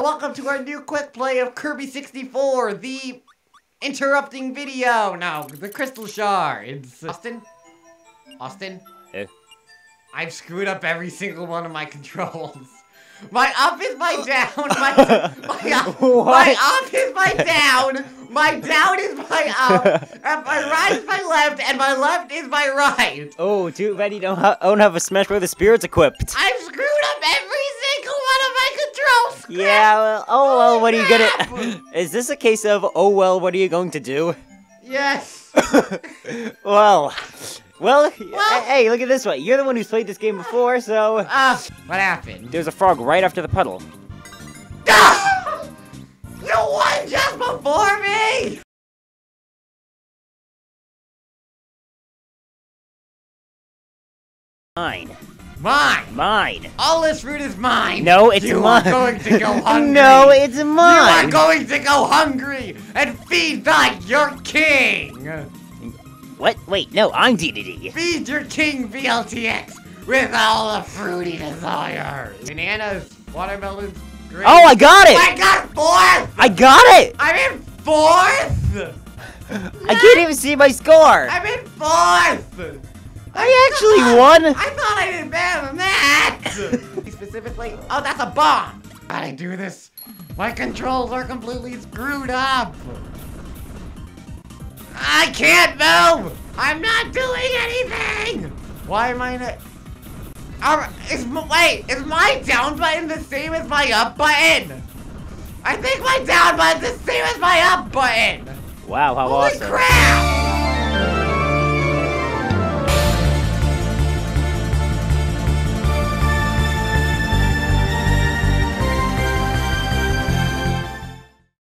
Welcome to our new quick play of Kirby 64, the interrupting video. No, the crystal shards. Austin? Austin? Eh? I've screwed up every single one of my controls. My up is my down, my, my, up, my up is my down, my down is my up, and my right is my left, and my left is my right. Oh, too bad you don't, ha- don't have a Smash Brothers Spirits equipped. I've screwed up every single one of my controls. Yeah, well, oh well, what are you gonna... Is this a case of, oh well, what are you going to do? Yes. well, well, Well- hey, look at this one. You're the one who's played this game before, so... Uh, what happened? There's a frog right after the puddle. Ah! You won just before me! Mine. Mine! Mine. All this fruit is mine! No, it's you mine. You are going to go hungry! no, it's You are mine. going to go hungry and feed back your king! what? Wait, no, I'm Dedede. Feed your king BLTX with all the fruity desires! Bananas, watermelons, grapes. Oh, I got it. I got fourth! I got it! I'm in fourth! I can't even see my score! I'm in fourth! I actually won! I thought I did better than that! Specifically, oh, that's a bomb! Gotta do this. My controls are completely screwed up. I can't move! I'm not doing anything! Why am I not... Alright, is, wait, is my down button the same as my up button? I think my down button's the same as my up button! Wow, how Holy awesome. crap!